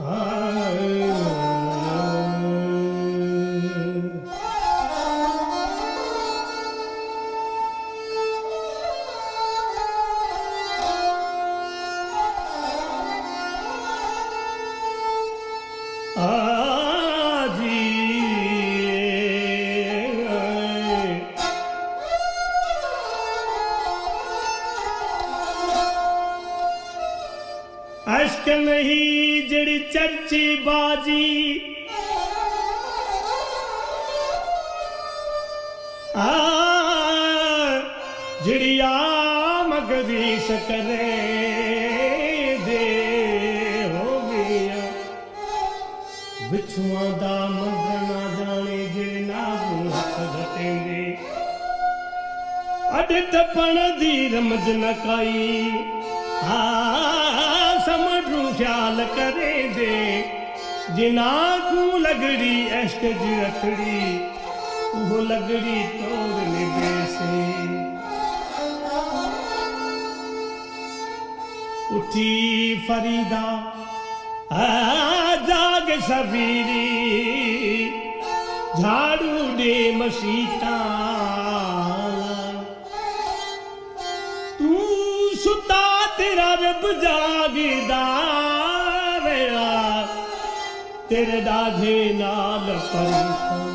Ah. چرچي باجي. جڙيا مگديش ڪري وڇئا دا جڏڻ جي رمزن ڪائي मडरू ख़्याल करे दे। जिनाखूं लगड़ी अश्क जी रखड़ी, उहो लगड़ी तोड़ने दे उठी फरीदा जाग सवेरी झाड़ू दे मसीता तू सुता ਤੇਰਾ ਰੱਬ ਜਾਗਦਾ ਰਿਹਾ। ਤੇਰੇ ਦਾਦੇ ਨਾਲ ਪਰਿਤਾ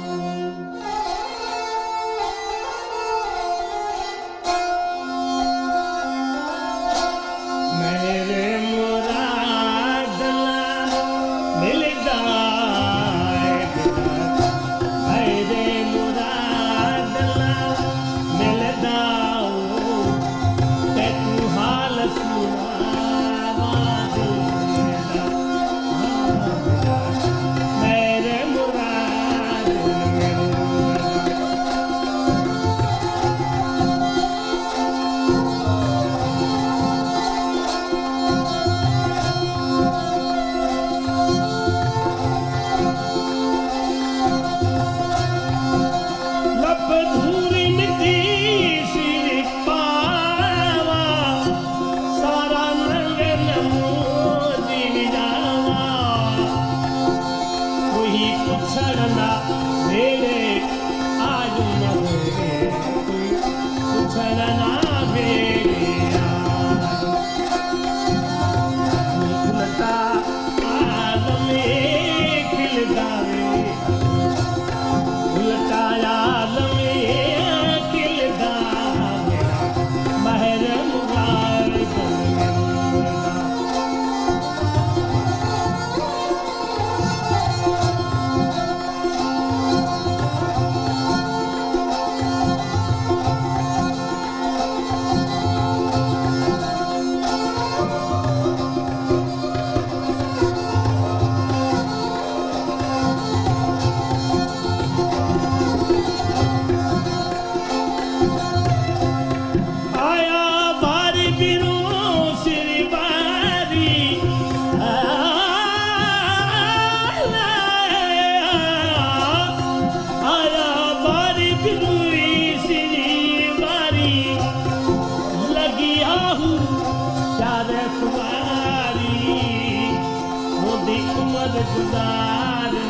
मर गुज़ारे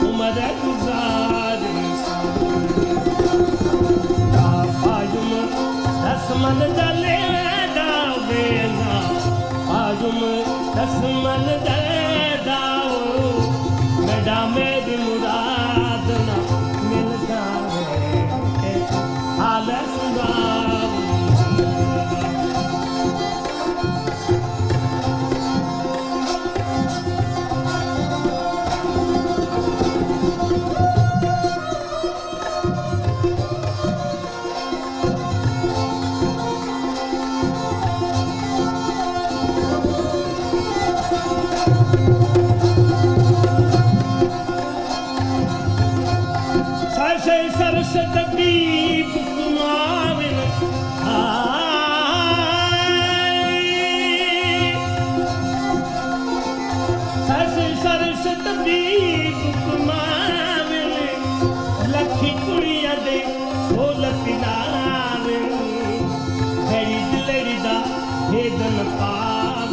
कुमर गुज़ार रस मले आजूम तस मल स सरस्दीकान लखी कुड़ीअ तेलरी दा। वेदन पाव